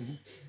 Mm-hmm.